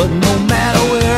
But no matter where